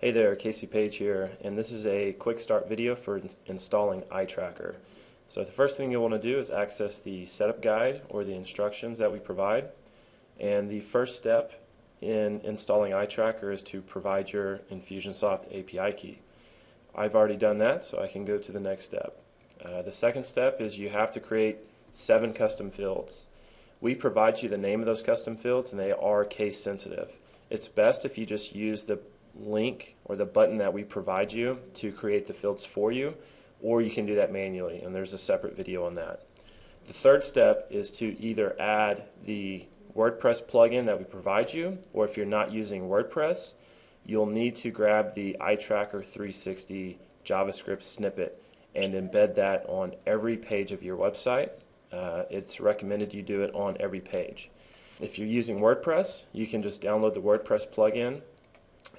Hey there, Casey Page here, and this is a quick start video for in installing iTracker. So the first thing you'll want to do is access the setup guide or the instructions that we provide. And the first step in installing iTracker is to provide your Infusionsoft API key. I've already done that, so I can go to the next step. Uh, the second step is you have to create seven custom fields. We provide you the name of those custom fields, and they are case sensitive. It's best if you just use the link or the button that we provide you to create the fields for you, or you can do that manually, and there's a separate video on that. The third step is to either add the WordPress plugin that we provide you, or if you're not using WordPress, you'll need to grab the iTracker 360 JavaScript snippet and embed that on every page of your website. Uh, it's recommended you do it on every page. If you're using WordPress, you can just download the WordPress plugin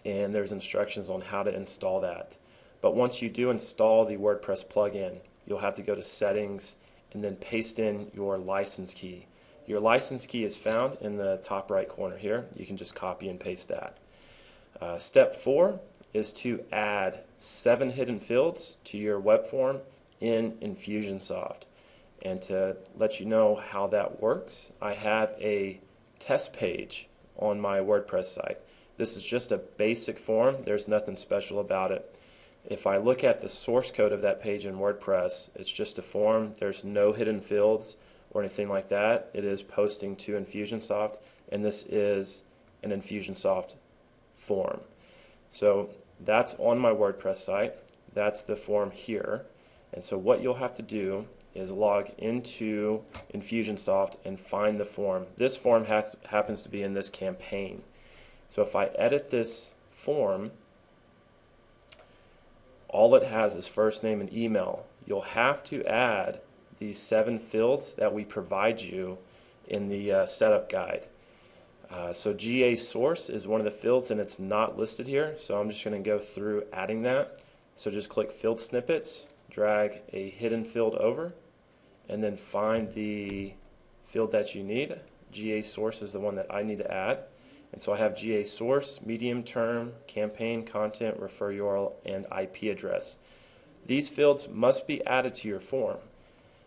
and there's instructions on how to install that. But once you do install the WordPress plugin, you'll have to go to settings and then paste in your license key. Your license key is found in the top right corner here. You can just copy and paste that. Uh, step four is to add seven hidden fields to your web form in Infusionsoft. And to let you know how that works, I have a test page on my WordPress site. This is just a basic form. There's nothing special about it. If I look at the source code of that page in WordPress, it's just a form. There's no hidden fields or anything like that. It is posting to Infusionsoft, and this is an Infusionsoft form. So that's on my WordPress site. That's the form here. And so what you'll have to do is log into Infusionsoft and find the form. This form has, happens to be in this campaign. So if I edit this form, all it has is first name and email. You'll have to add these seven fields that we provide you in the uh, setup guide. Uh, so GA source is one of the fields and it's not listed here, so I'm just going to go through adding that. So just click field snippets, drag a hidden field over, and then find the field that you need. GA source is the one that I need to add. And so I have GA source, medium term, campaign, content, refer URL, and IP address. These fields must be added to your form.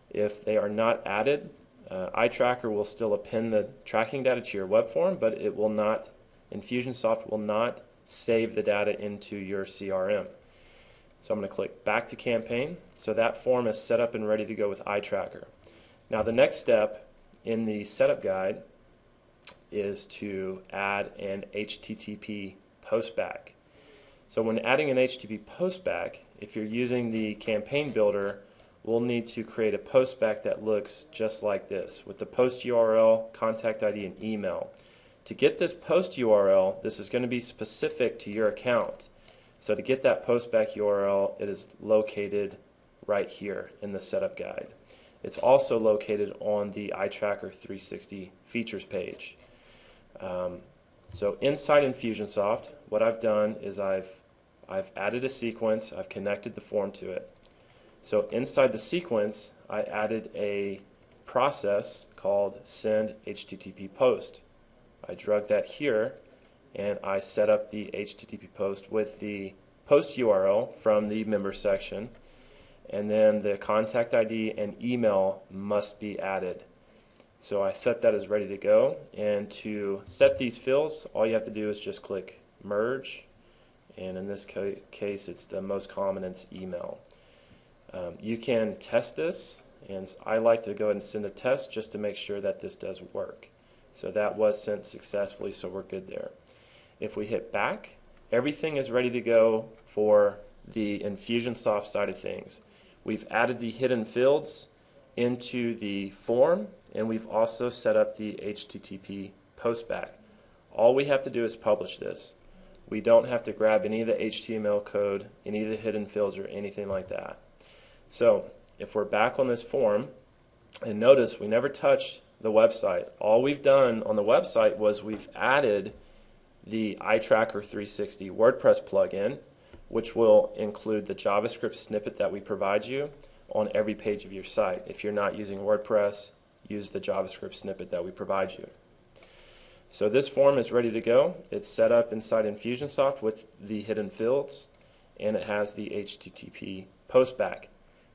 If they are not added, uh, iTracker will still append the tracking data to your web form, but it will not, Infusionsoft will not save the data into your CRM. So I'm going to click back to campaign. So that form is set up and ready to go with iTracker. Now the next step in the setup guide is to add an HTTP postback. So when adding an HTTP postback, if you're using the campaign builder, we'll need to create a postback that looks just like this with the post URL, contact ID, and email. To get this post URL, this is going to be specific to your account. So to get that postback URL, it is located right here in the setup guide. It's also located on the iTracker 360 features page. Um, so inside Infusionsoft, what I've done is I've I've added a sequence, I've connected the form to it. So inside the sequence, I added a process called send HTTP post. I drug that here and I set up the HTTP post with the post URL from the member section and then the contact ID and email must be added. So I set that as ready to go. And to set these fields, all you have to do is just click merge. And in this ca case, it's the most common, it's email. Um, you can test this, and I like to go ahead and send a test just to make sure that this does work. So that was sent successfully, so we're good there. If we hit back, everything is ready to go for the Infusionsoft side of things. We've added the hidden fields into the form and we've also set up the HTTP postback. All we have to do is publish this. We don't have to grab any of the HTML code, any of the hidden fields or anything like that. So if we're back on this form, and notice we never touched the website. All we've done on the website was we've added the iTracker 360 WordPress plugin, which will include the JavaScript snippet that we provide you on every page of your site. If you're not using WordPress, use the JavaScript snippet that we provide you. So this form is ready to go. It's set up inside Infusionsoft with the hidden fields, and it has the HTTP postback.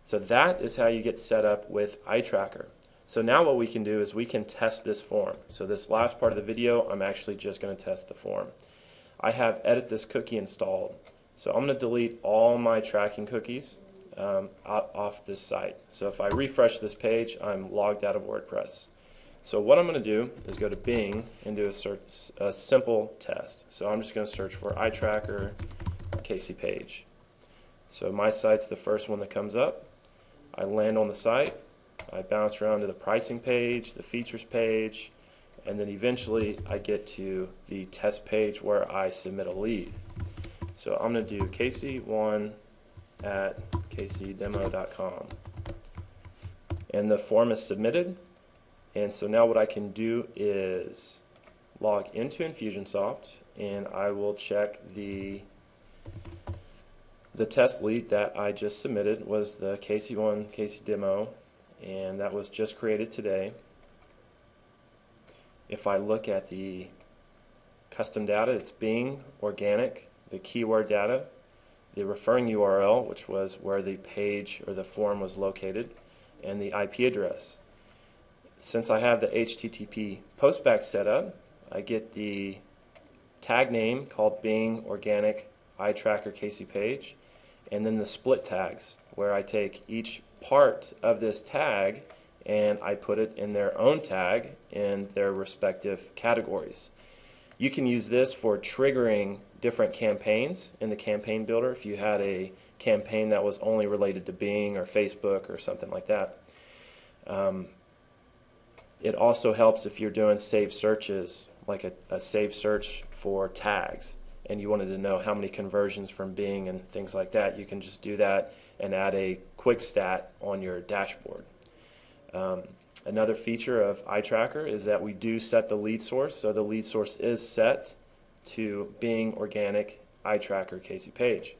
So that is how you get set up with iTracker. So now what we can do is we can test this form. So this last part of the video, I'm actually just going to test the form. I have edit this cookie installed. So I'm going to delete all my tracking cookies um, off this site. So if I refresh this page, I'm logged out of WordPress. So what I'm going to do is go to Bing and do a, search, a simple test. So I'm just going to search for iTracker Casey Page. So my site's the first one that comes up. I land on the site, I bounce around to the pricing page, the features page, and then eventually I get to the test page where I submit a lead. So I'm going to do Casey1 at kcdemo.com. And the form is submitted. And so now what I can do is log into Infusionsoft and I will check the the test lead that I just submitted was the KC1 KC demo, and that was just created today. If I look at the custom data, it's Bing, organic, the keyword data, the referring URL, which was where the page or the form was located, and the IP address. Since I have the HTTP postback set up, I get the tag name called Bing Organic iTracker Casey page, and then the split tags where I take each part of this tag and I put it in their own tag in their respective categories. You can use this for triggering different campaigns in the campaign builder if you had a campaign that was only related to Bing or Facebook or something like that. Um, it also helps if you're doing save searches, like a, a save search for tags and you wanted to know how many conversions from Bing and things like that, you can just do that and add a quick stat on your dashboard. Um, another feature of iTracker is that we do set the lead source. So the lead source is set to Bing Organic iTracker Casey Page.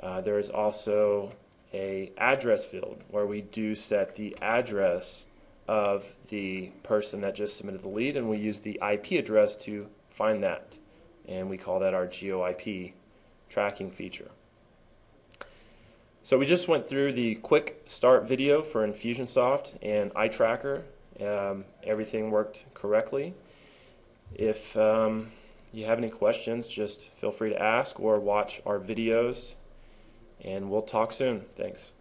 Uh, there is also a address field where we do set the address of the person that just submitted the lead and we use the IP address to find that and we call that our GeoIP tracking feature. So we just went through the quick start video for Infusionsoft and iTracker. Um, everything worked correctly. If um, you have any questions, just feel free to ask or watch our videos, and we'll talk soon. Thanks.